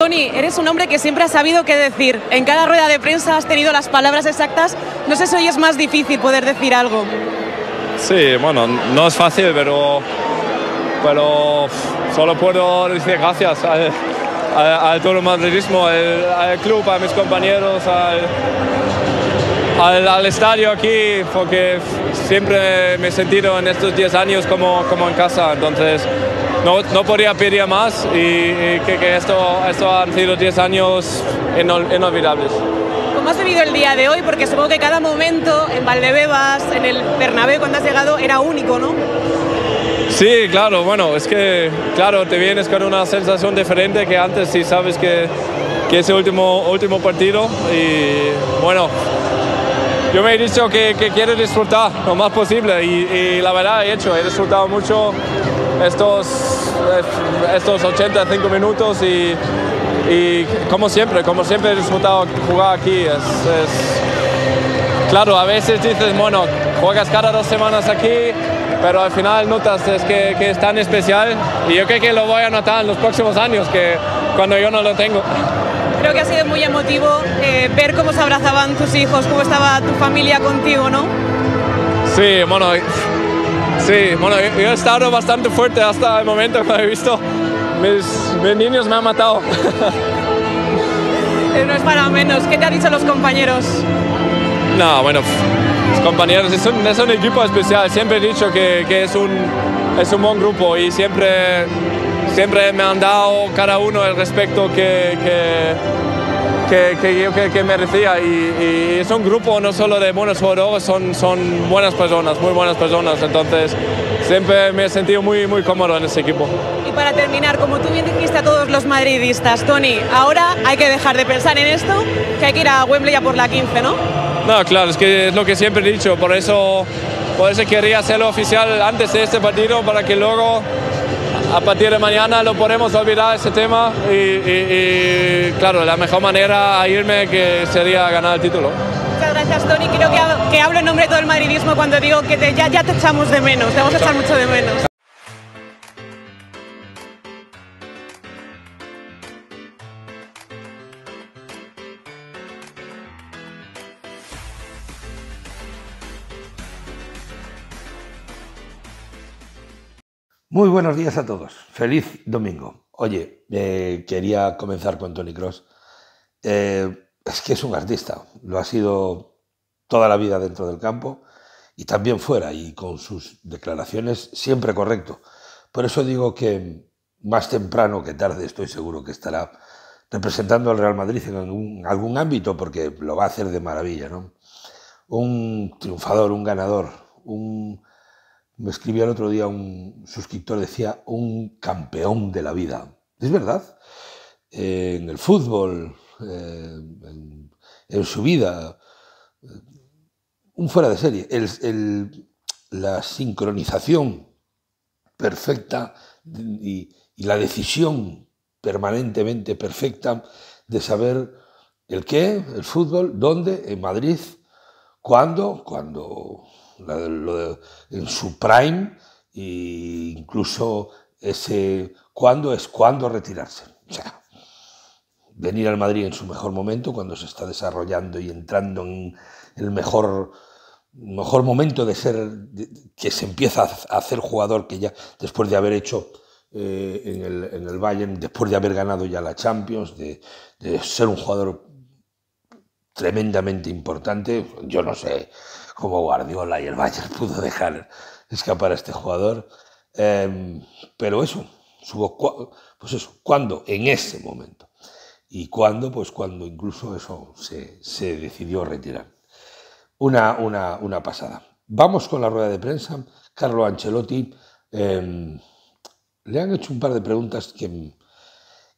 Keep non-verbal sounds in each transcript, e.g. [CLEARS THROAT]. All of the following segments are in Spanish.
Tony, eres un hombre que siempre ha sabido qué decir. En cada rueda de prensa has tenido las palabras exactas. No sé si hoy es más difícil poder decir algo. Sí, bueno, no es fácil, pero, pero solo puedo decir gracias al, al, todo el madridismo, al, al, club, a mis compañeros, al, al, estadio aquí, porque siempre me he sentido en estos 10 años como, como en casa. Entonces, no, no podía pedir más y, y que, que, esto, esto han sido 10 años inol, inolvidables. ¿Cómo has vivido el día de hoy? Porque supongo que cada momento en Valdebebas, en el Bernabéu, cuando has llegado, era único, ¿no? Sí, claro, bueno, es que, claro, te vienes con una sensación diferente que antes si sabes que, que es el último, último partido y, bueno, yo me he dicho que, que quiero disfrutar lo más posible y, y la verdad he hecho, he disfrutado mucho estos, estos 85 minutos y, y como siempre, como siempre he disfrutado jugar aquí. Es, es, claro, a veces dices, bueno, juegas cada dos semanas aquí, pero al final notas es que, que, es tan especial y yo creo que lo voy a notar en los próximos años, que cuando yo no lo tengo. Creo que ha sido muy emotivo eh, ver cómo se abrazaban tus hijos, cómo estaba tu familia contigo, ¿no? Sí, bueno, sí, bueno, yo he estado bastante fuerte hasta el momento que he visto mis, mis niños me han matado. [LAUGHS] no es para menos. ¿Qué te han dicho los compañeros? No, bueno, los compañeros es un, es un equipo especial. Siempre he dicho que, que, es, un, es un buen grupo y siempre, siempre me han dado cada uno el respeto que, que, que, que yo que, merecía. Y, y, es un grupo no solo de buenos jugadores, son, son buenas personas, muy buenas personas. Entonces, siempre me he sentido muy, muy cómodo en ese equipo. Y para terminar, como tú bien dijiste a todos los madridistas, Tony, ahora hay que dejar de pensar en esto, que hay que ir a Wembley a por la 15, ¿no? No, claro, es que es lo que siempre he dicho, por eso, por eso quería hacerlo oficial antes de este partido, para que luego, a partir de mañana, lo podemos olvidar ese tema y, y, y claro, la mejor manera a irme que sería ganar el título. Muchas gracias, Tony. Creo que, que hablo en nombre de todo el madridismo cuando digo que te, ya, ya te echamos de menos, te vamos a echar mucho de menos. Muy buenos días a todos. Feliz domingo. Oye, eh, quería comenzar con Tony Cross. Eh, es que es un artista. Lo ha sido toda la vida dentro del campo y también fuera y con sus declaraciones siempre correcto. Por eso digo que más temprano que tarde estoy seguro que estará representando al Real Madrid en algún, algún ámbito porque lo va a hacer de maravilla. ¿no? Un triunfador, un ganador, un me escribía el otro día un suscriptor, decía, un campeón de la vida. Es verdad. Eh, en el fútbol, eh, en, su vida, un fuera de serie. La sincronización perfecta y, y, la decisión permanentemente perfecta de saber el qué, el fútbol, dónde, en Madrid, cuándo, cuando lo de, en su prime e incluso ese cuándo es cuándo retirarse. O sea, venir al Madrid en su mejor momento, cuando se está desarrollando y entrando en el mejor, mejor momento de ser, de, que se empieza a hacer jugador, que ya después de haber hecho eh, en, el, en, el, Bayern, después de haber ganado ya la Champions, de, de ser un jugador tremendamente importante, yo no sé, como Guardiola y el Bayern [LAUGHS] pudo dejar escapar a este jugador. Eh, pero eso, pues eso, ¿cuándo? En ese momento. ¿Y cuándo? Pues cuando incluso eso se, decidió retirar. Una, una, una, pasada. Vamos con la rueda de prensa. Carlo Ancelotti eh, le han hecho un par de preguntas que,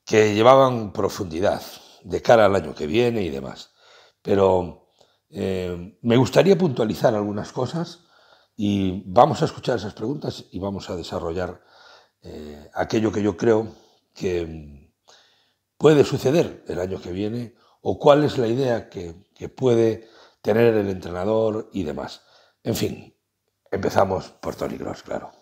que llevaban profundidad de cara al año que viene y demás. Pero eh, me gustaría puntualizar algunas cosas y vamos a escuchar esas preguntas y vamos a desarrollar eh, aquello que yo creo que puede suceder el año que viene o cuál es la idea que, que puede tener el entrenador y demás. En fin, empezamos por Tony Cross, claro.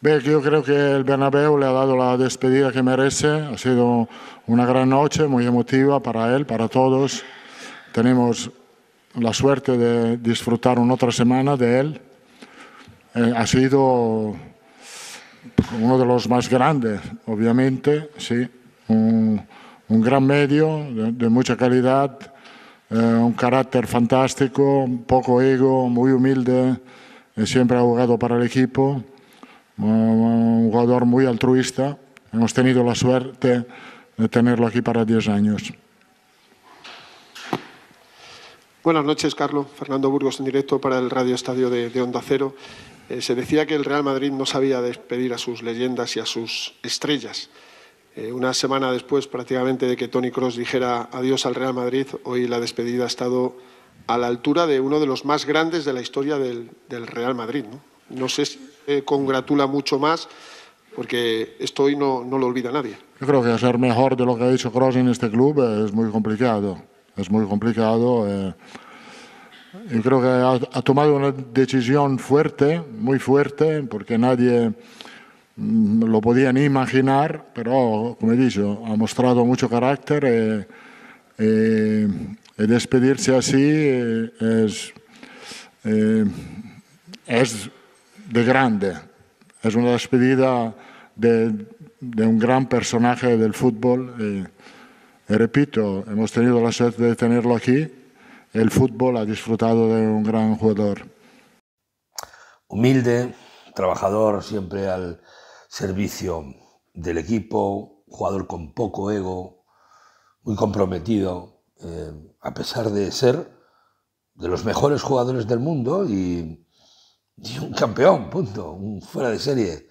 Yo creo que el Bernabéu le ha dado la despedida que merece. Ha sido una gran noche, muy emotiva para él, para todos. Tenemos la suerte de disfrutar una otra semana de él. Eh, ha sido uno de los más grandes, obviamente, sí. Un, gran medio de, de mucha calidad, eh, un carácter fantástico, poco ego, muy humilde, eh, siempre ha jugado para el equipo un jugador muy altruista. Hemos tenido la suerte de tenerlo aquí para 10 años. Buenas noches, Carlos. Fernando Burgos en directo para el Radio Estadio de, de Onda Cero. Eh, se decía que el Real Madrid no sabía despedir a sus leyendas y a sus estrellas. Eh, una semana después, prácticamente, de que Tony Cross dijera adiós al Real Madrid, hoy la despedida ha estado a la altura de uno de los más grandes de la historia del, Real Madrid. ¿no? sé si eh, congratula mucho más, porque esto hoy no, lo olvida nadie. Yo creo que ser mejor de lo que ha hecho Kroos en este club es muy complicado. Es muy complicado. Eh, yo creo que ha, tomado una decisión fuerte, muy fuerte, porque nadie mm, lo podía ni imaginar, pero como he dicho, ha mostrado mucho carácter. Eh, eh, y despedirse así es, es de grande. Es una despedida de, de un gran personaje del fútbol. Repito, hemos tenido la suerte de tenerlo aquí. El fútbol ha disfrutado de un gran jugador. Humilde, trabajador, siempre al servicio del equipo, jugador con poco ego, muy comprometido, eh, a pesar de ser de los mejores jugadores del mundo y y un campeón, punto, un fuera de serie,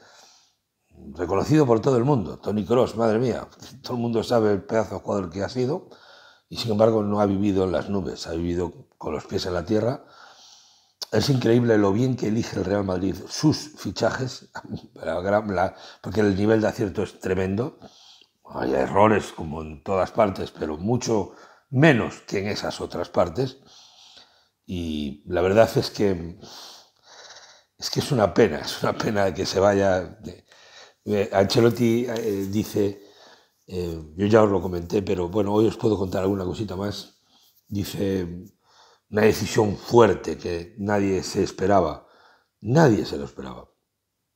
reconocido por todo el mundo. Tony Cross, madre mía, todo el mundo sabe el pedazo de jugador que ha sido y sin embargo no ha vivido en las nubes, ha vivido con los pies en la tierra. Es increíble lo bien que elige el Real Madrid sus fichajes, [LAUGHS] porque el nivel de acierto es tremendo. Hay errores como en todas partes, pero mucho menos que en esas otras partes. Y la verdad es que es que es una pena, es una pena que se vaya. Ancelotti eh, dice, eh, yo ya os lo comenté, pero bueno, hoy os puedo contar alguna cosita más. Dice una decisión fuerte que nadie se esperaba. Nadie se lo esperaba.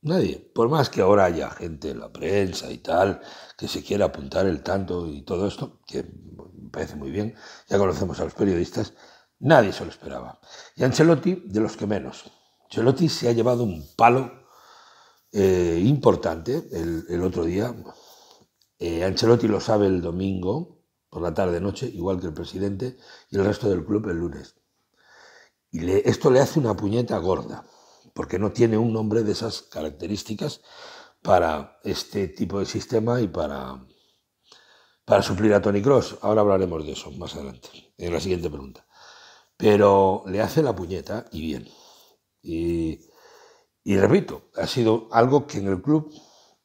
Nadie. Por más que ahora haya gente en la prensa y tal, que se quiera apuntar el tanto y todo esto, que me parece muy bien, ya conocemos a los periodistas, nadie se lo esperaba. Y Ancelotti, de los que menos. Chelotti se ha llevado un palo eh, importante el, otro día. Eh, Ancelotti lo sabe el domingo por la tarde-noche, igual que el presidente y el resto del club el lunes. Y esto le hace una puñeta gorda, porque no tiene un nombre de esas características para este tipo de sistema y para, para suplir a Tony Cross. Ahora hablaremos de eso más adelante, en la siguiente pregunta. Pero le hace la puñeta y bien. Y, repito, ha sido algo que en el club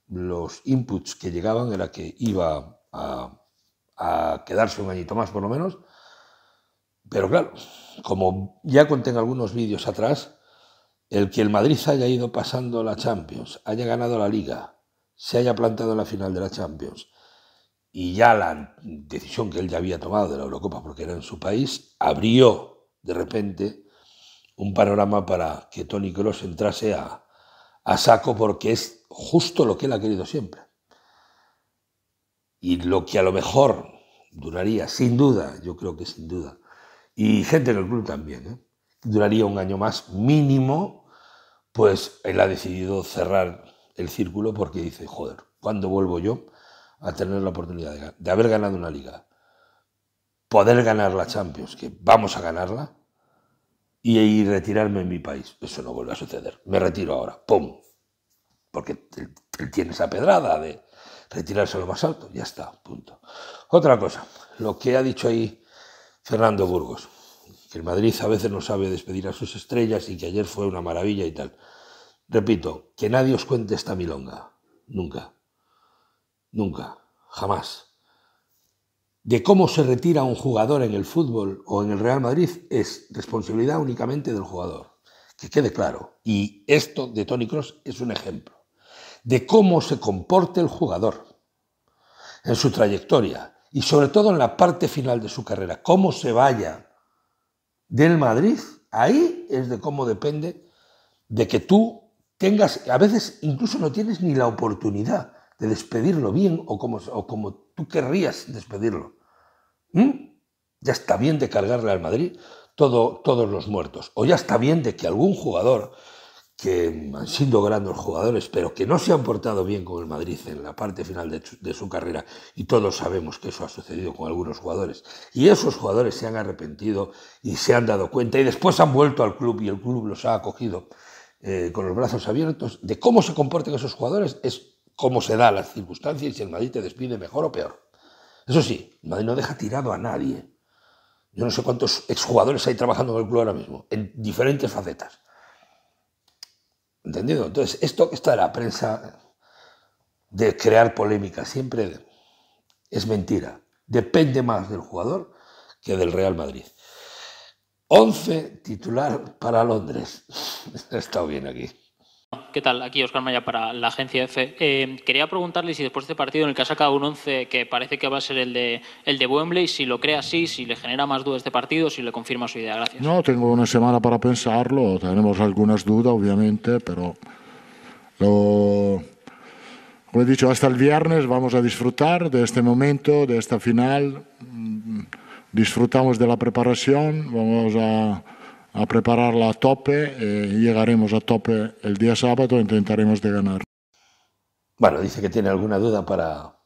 los inputs que llegaban era que iba a, a quedarse un añito más por lo menos. Pero claro, como ya conté en algunos vídeos atrás, el que el Madrid haya ido pasando la Champions, haya ganado la Liga, se haya plantado en la final de la Champions y ya la decisión que él ya había tomado de la Eurocopa porque era en su país, abrió de repente un panorama para que Tony Cross entrase a, a saco porque es justo lo que él ha querido siempre. Y lo que a lo mejor duraría, sin duda, yo creo que sin duda, y gente en el club también, ¿eh? duraría un año más mínimo, pues él ha decidido cerrar el círculo porque dice, joder, ¿cuándo vuelvo yo a tener la oportunidad de, de haber ganado una liga? Poder ganar la Champions, que vamos a ganarla, y retirarme en mi país. Eso no vuelve a suceder. Me retiro ahora. ¡Pum! Porque él, él tiene esa pedrada de retirarse a lo más alto. Ya está. Punto. Otra cosa. Lo que ha dicho ahí Fernando Burgos. Que el Madrid a veces no sabe despedir a sus estrellas y que ayer fue una maravilla y tal. Repito, que nadie os cuente esta milonga. Nunca. Nunca. Jamás de cómo se retira un jugador en el fútbol o en el Real Madrid es responsabilidad únicamente del jugador. Que quede claro. Y esto de Tony Cross es un ejemplo. de cómo se comporte el jugador en su trayectoria y sobre todo en la parte final de su carrera, cómo se vaya del Madrid, ahí es de cómo depende de que tú tengas, a veces incluso no tienes ni la oportunidad de despedirlo bien o como, como tú querrías despedirlo. ¿Mm? Ya está bien de cargarle al Madrid todo, todos los muertos. O ya está bien de que algún jugador que han sido grandes jugadores, pero que no se han portado bien con el Madrid en la parte final de su, carrera, y todos sabemos que eso ha sucedido con algunos jugadores, y esos jugadores se han arrepentido y se han dado cuenta, y después han vuelto al club y el club los ha acogido eh, con los brazos abiertos, de cómo se comportan esos jugadores es cómo se da las circunstancias y si el Madrid te despide mejor o peor. Eso sí, el Madrid no deja tirado a nadie. Yo no sé cuántos exjugadores hay trabajando en el club ahora mismo, en diferentes facetas ¿Entendido? Entonces, esto, esto de la prensa de crear polémica siempre es mentira. Depende más del jugador que del Real Madrid. 11 titular para Londres. [LAUGHS] He estado bien aquí. ¿Qué tal? Aquí Oscar Maya para la agencia EFE. Eh, quería preguntarle si después de este partido en el que ha sacado un 11 que parece que va a ser el de, el de Wembley, si lo cree así, si le genera más dudas este partido, si le confirma su idea. Gracias. No, tengo una semana para pensarlo. Tenemos algunas dudas, obviamente, pero lo, como he dicho, hasta el viernes vamos a disfrutar de este momento, de esta final. Mm, disfrutamos de la preparación, vamos a a prepararla a tope eh, llegaremos a tope el día sábado intentaremos de ganar. Bueno, dice que tiene alguna duda para...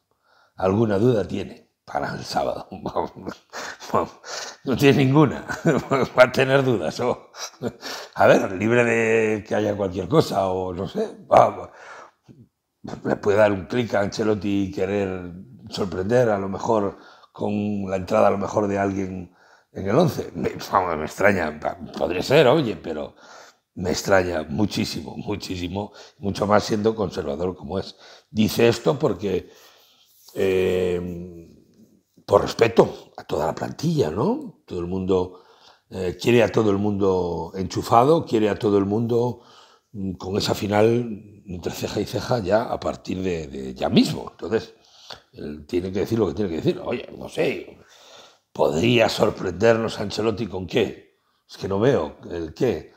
Alguna duda tiene para el sábado. [LAUGHS] No tiene ninguna. [LAUGHS] Va a tener dudas. A ver, libre de que haya cualquier cosa o no sé. Le puede dar un clic a Ancelotti y querer sorprender, a lo mejor con la entrada a lo mejor de alguien en el 11. Me, me extraña, podría ser, oye, pero me extraña muchísimo, muchísimo, mucho más siendo conservador como es. Dice esto porque, eh, por respeto a toda la plantilla, ¿no? Todo el mundo eh, quiere a todo el mundo enchufado, quiere a todo el mundo mm, con esa final entre ceja y ceja ya a partir de, de ya mismo. Entonces, él tiene que decir lo que tiene que decir. Oye, no sé, ¿Podría sorprendernos Ancelotti con qué? Es que no veo el qué.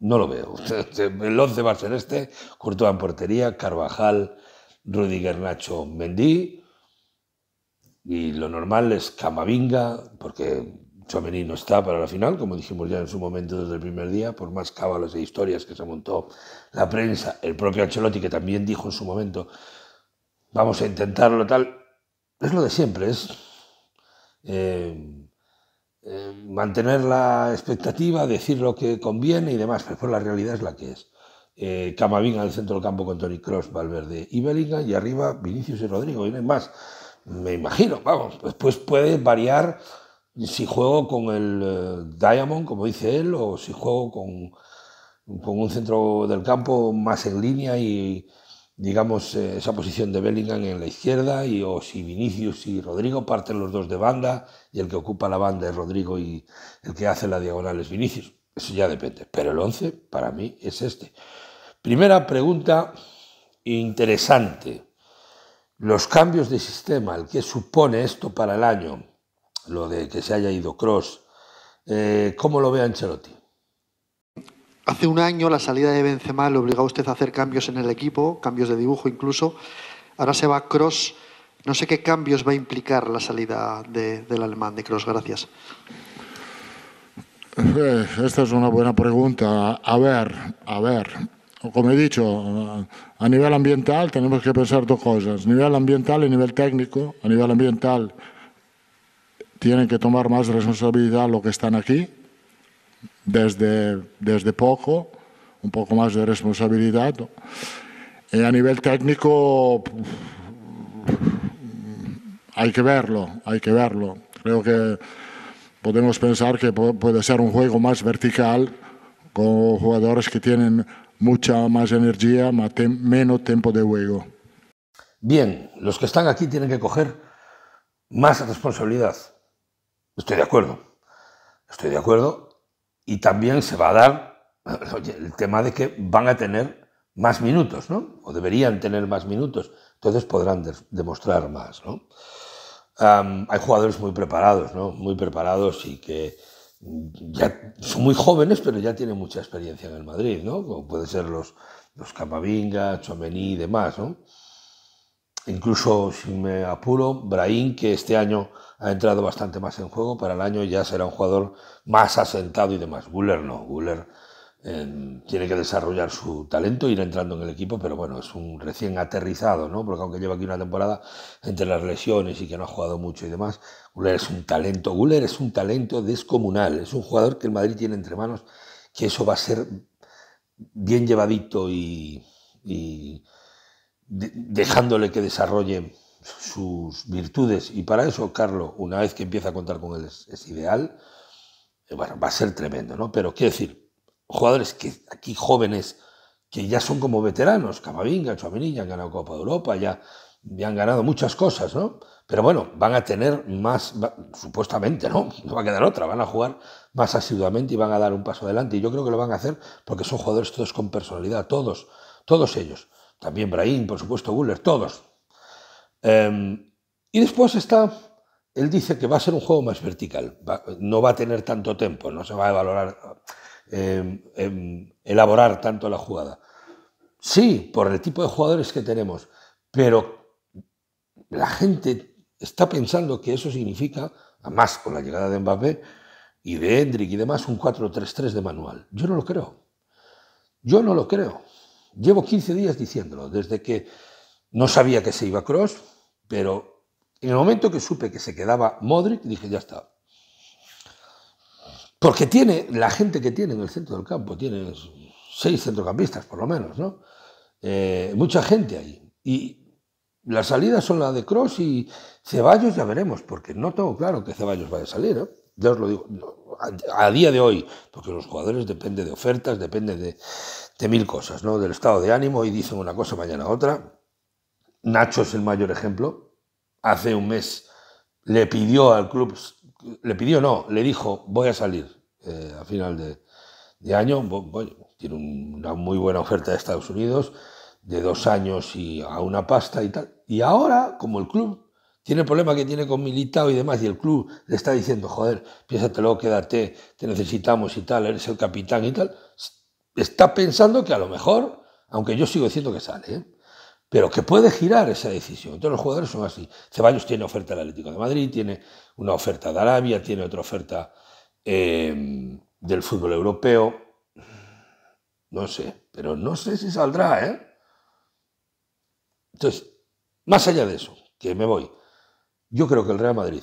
No lo veo. [LAUGHS] El 11 va a ser este, Courtois en portería, Carvajal, Rudiger, Nacho, Mendy. Y lo normal es Camavinga, porque Chomení no está para la final, como dijimos ya en su momento desde el primer día, por más cábalas e historias que se montó la prensa, el propio Ancelotti que también dijo en su momento, vamos a intentarlo tal, es lo de siempre, es eh, eh, mantener la expectativa, decir lo que conviene y demás, pero la realidad es la que es. Eh, Camavinga en el centro del campo con Tony Cross, Valverde y Bellingham, y arriba Vinicius y Rodrigo, y no hay más. Me imagino, vamos, después puede variar si juego con el Diamond, como dice él, o si juego con, con un centro del campo más en línea y, digamos, eh, esa posición de Bellingham en la izquierda, y o si Vinicius y Rodrigo parten los dos de banda, y el que ocupa la banda es Rodrigo y el que hace la diagonal es Vinicius. Eso ya depende. Pero el 11 para mí es este. Primera pregunta interesante. Los cambios de sistema, el que supone esto para el año, lo de que se haya ido Cross, eh, ¿cómo lo ve Ancelotti? Hace un año la salida de Benzema le obligó a usted a hacer cambios en el equipo, cambios de dibujo incluso. Ahora se va Cross. No sé qué cambios va a implicar la salida del alemán de Cross. Gracias. Eh, esta es una buena pregunta. A ver, a ver. Como he dicho, a nivel ambiental tenemos que pensar dos cosas. A nivel ambiental y nivel técnico. A nivel ambiental tienen que tomar más responsabilidad los que están aquí, desde, desde poco, un poco más de responsabilidad. Y a nivel técnico hay que verlo, hay que verlo. Creo que podemos pensar que puede ser un juego más vertical con jugadores que tienen mucha más energía, menos tiempo de juego. Bien, los que están aquí tienen que coger más responsabilidad. Estoy de acuerdo. Estoy de acuerdo y también se va a dar [CLEARS THROAT] el tema de que van a tener más minutos, ¿no? O deberían tener más minutos, entonces podrán demostrar más, ¿no? hay jugadores muy preparados, ¿no? Muy preparados y que ya son muy jóvenes, pero ya tienen mucha experiencia en el Madrid, ¿no? Como pueden ser los, los Camavinga, Chomení y demás, ¿no? Incluso, si me apuro, Brahim, que este año ha entrado bastante más en juego, para el año ya será un jugador más asentado y demás. Guller no, Guller tiene que desarrollar su talento, ir entrando en el equipo, pero bueno, es un recién aterrizado, ¿no? Porque aunque lleva aquí una temporada entre las lesiones y que no ha jugado mucho y demás, Guller es un talento, Guller es un talento descomunal, es un jugador que el Madrid tiene entre manos, que eso va a ser bien llevadito y, dejándole que desarrolle sus virtudes. Y para eso, Carlos, una vez que empieza a contar con él, es, ideal. Eh, bueno, va a ser tremendo, ¿no? Pero, quiero decir, jugadores que aquí jóvenes que ya son como veteranos, Camavinga, Chouameni, ya han ganado Copa de Europa, ya, ya, han ganado muchas cosas, ¿no? Pero bueno, van a tener más, supuestamente, ¿no? [LAUGHS] No va a quedar otra, van a jugar más asiduamente y van a dar un paso adelante. Y yo creo que lo van a hacer porque son jugadores todos con personalidad, todos, todos ellos. También Brahim, por supuesto, Guller, todos. Em, y después está, él dice que va a ser un juego más vertical, no va a tener tanto tiempo, no se va a valorar Em, em, elaborar tanto la jugada. Sí, por el tipo de jugadores que tenemos, pero la gente está pensando que eso significa, además con la llegada de Mbappé y de Hendrik y demás, un 4-3-3 de manual. Yo no lo creo. Yo no lo creo. Llevo 15 días diciéndolo, desde que no sabía que se iba Cross, pero en el momento que supe que se quedaba Modric, dije, ya está, porque tiene, la gente que tiene en el centro del campo, tiene seis centrocampistas por lo menos, ¿no? Eh, mucha gente ahí. Y las salidas son la de Cross y Ceballos, ya veremos, porque no tengo claro que Ceballos vaya a salir, ¿no? Ya os lo digo, a, día de hoy, porque los jugadores dependen de ofertas, dependen de, de mil cosas, ¿no? Del estado de ánimo y dicen una cosa, mañana otra. Nacho es el mayor ejemplo. Hace un mes le pidió al club le pidió, no, le dijo, voy a salir eh, a final de, año. tiene una muy buena oferta de Estados Unidos, de dos años y a una pasta y tal. Y ahora, como el club tiene el problema que tiene con Militao y demás, y el club le está diciendo, joder, piénsatelo, quédate, te necesitamos y tal, eres el capitán y tal, está pensando que a lo mejor, aunque yo sigo diciendo que sale, ¿eh? Pero que puede girar esa decisión. Entonces los jugadores son así. Ceballos tiene oferta del Atlético de Madrid, tiene una oferta de Arabia, tiene otra oferta eh, del fútbol europeo. No sé, pero no sé si saldrá, ¿eh? Entonces, más allá de eso, que me voy, yo creo que el Real Madrid,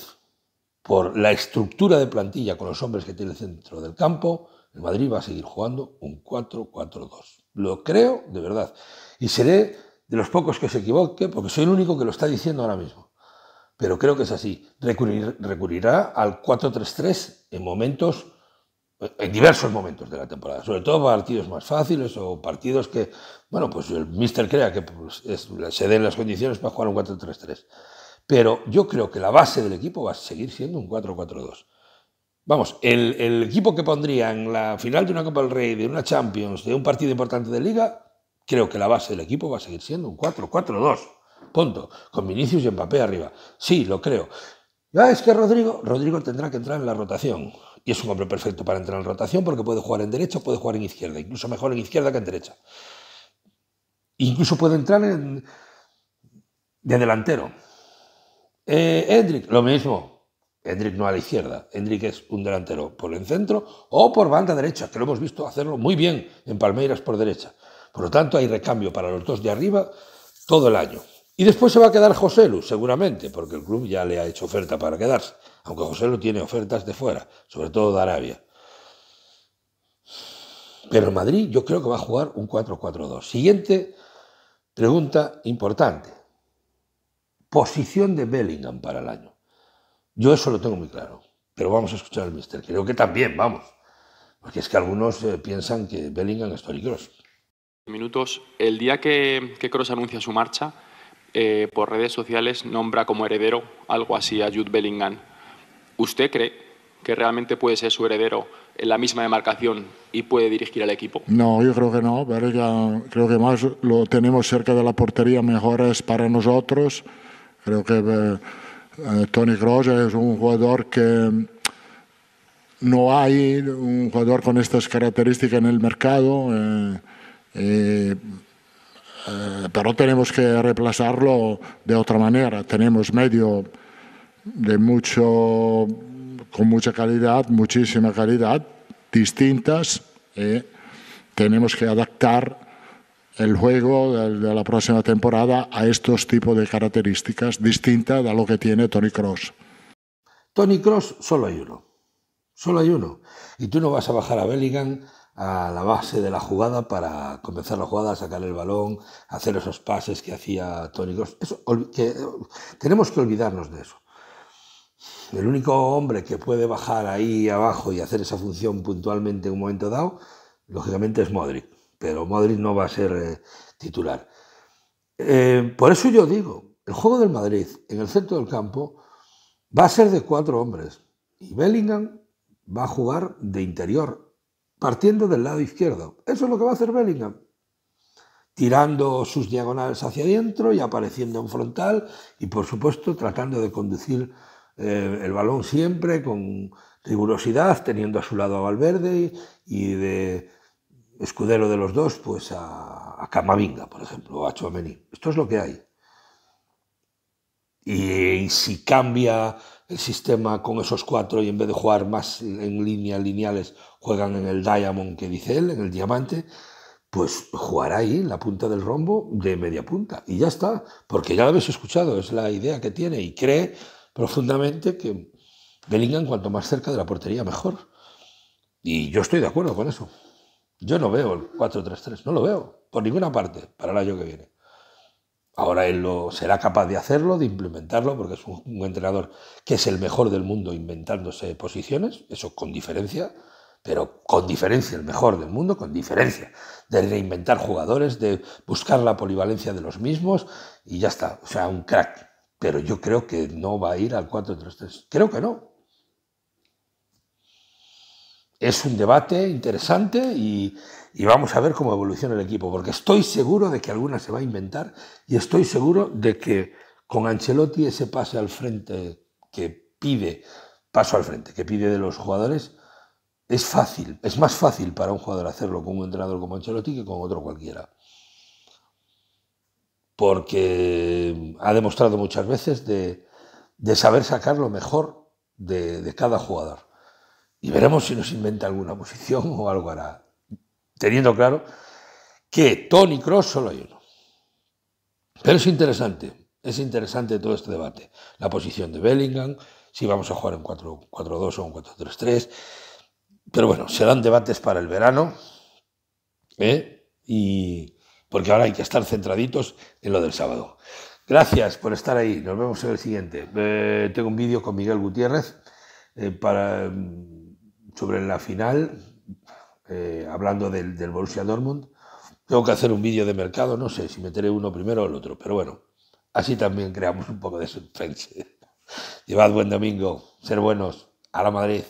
por la estructura de plantilla con los hombres que tiene el centro del campo, el Madrid va a seguir jugando un 4-4-2. Lo creo de verdad. Y seré de los pocos que se equivoque, porque soy el único que lo está diciendo ahora mismo. Pero creo que es así. recurrirá al 4-3-3 en momentos, en diversos momentos de la temporada, sobre todo partidos más fáciles o partidos que, bueno, pues el Mister crea que pues, se den las condiciones para jugar un 4-3-3. Pero yo creo que la base del equipo va a seguir siendo un 4-4-2. Vamos, el, el, equipo que pondría en la final de una Copa del Rey, de una Champions, de un partido importante de Liga, Creo que la base del equipo va a seguir siendo un 4-4-2. Punto. Con Vinicius y Mbappé arriba. Sí, lo creo. Ya es que Rodrigo, Rodrigo tendrá que entrar en la rotación. Y es un hombre perfecto para entrar en rotación porque puede jugar en derecha, puede jugar en izquierda, incluso mejor en izquierda que en derecha. Incluso puede entrar en, de delantero. Eh, Hendrik, lo mismo. Hendrik no a la izquierda. Hendrik es un delantero por el centro o por banda derecha, que lo hemos visto hacerlo muy bien en Palmeiras por derecha. Por lo tanto, hay recambio para los dos de arriba todo el año. Y después se va a quedar Joselu, seguramente, porque el club ya le ha hecho oferta para quedarse, aunque Joselu tiene ofertas de fuera, sobre todo de Arabia. Pero Madrid yo creo que va a jugar un 4-4-2. Siguiente pregunta importante. Posición de Bellingham para el año. Yo eso lo tengo muy claro, pero vamos a escuchar al mister. Creo que también, vamos. Porque es que algunos eh, piensan que Bellingham es Tony Kroos minutos. El día que, que Cross anuncia su marcha, eh, por redes sociales nombra como heredero algo así a Jude Bellingham. ¿Usted cree que realmente puede ser su heredero en la misma demarcación y puede dirigir al equipo? No, yo creo que no. creo que más lo tenemos cerca de la portería, mejor es para nosotros. Creo que eh, eh, Tony Kroos es un jugador que no hay un jugador con estas características en el mercado, eh, pero tenemos que reemplazarlo de otra manera. Tenemos medio de mucho con mucha calidad, muchísima calidad, distintas. y tenemos que adaptar el juego de, la próxima temporada a estos tipos de características distintas de lo que tiene Tony Cross. Tony Cross solo hay uno, solo hay uno. Y tú no vas a bajar a Bellingham a la base de la jugada para comenzar la jugada, sacar el balón, hacer esos pases que hacía Tony tenemos que olvidarnos de eso. El único hombre que puede bajar ahí abajo y hacer esa función puntualmente en un momento dado, lógicamente es Modric, pero Modric no va a ser eh, titular. Eh, por eso yo digo, el juego del Madrid en el centro del campo va a ser de cuatro hombres y Bellingham va a jugar de interior, partiendo del lado izquierdo. Eso es lo que va a hacer Bellingham tirando sus diagonales hacia adentro y apareciendo en frontal y por supuesto tratando de conducir eh, el balón siempre con rigurosidad, teniendo a su lado a Valverde y de escudero de los dos, pues a, Camavinga, por ejemplo, o a Chouameni. Esto es lo que hay. Y, si cambia el sistema con esos cuatro y en vez de jugar más en líneas lineales, juegan en el diamond que dice él, en el diamante, pues jugará ahí en la punta del rombo de media punta. Y ya está, porque ya lo habéis escuchado, es la idea que tiene y cree profundamente que Bellingham cuanto más cerca de la portería mejor. Y yo estoy de acuerdo con eso. Yo no veo el 4-3-3, no lo veo por ninguna parte para el año que viene. Ahora él lo, será capaz de hacerlo, de implementarlo, porque es un, un, entrenador que es el mejor del mundo inventándose posiciones, eso con diferencia, pero con diferencia, el mejor del mundo, con diferencia, de reinventar jugadores, de buscar la polivalencia de los mismos y ya está, o sea, un crack pero yo creo que no va a ir al 4-3-3. Creo que no. Es un debate interesante y, vamos a ver cómo evoluciona el equipo, porque estoy seguro de que alguna se va a inventar y estoy seguro de que con Ancelotti ese pase al frente que pide, paso al frente, que pide de los jugadores, es fácil, es más fácil para un jugador hacerlo con un entrenador como Ancelotti que con otro cualquiera porque ha demostrado muchas veces de, saber sacar lo mejor de, cada jugador. Y veremos si nos inventa alguna posición o algo hará, teniendo claro que Tony Cross solo hay uno. Pero es interesante, es interesante todo este debate. La posición de Bellingham, si vamos a jugar en 4-4-2 o en 4-3-3. Pero bueno, serán debates para el verano. ¿eh? Y, porque ahora hay que estar centraditos en lo del sábado. Gracias por estar ahí, nos vemos en el siguiente. Eh, tengo un vídeo con Miguel Gutiérrez eh, para, mm, sobre la final, eh, hablando del, del, Borussia Dortmund. Tengo que hacer un vídeo de mercado, no sé si meteré uno primero o el otro, pero bueno, así también creamos un poco de suspense. [LAUGHS] Llevad buen domingo, ser buenos, a la Madrid.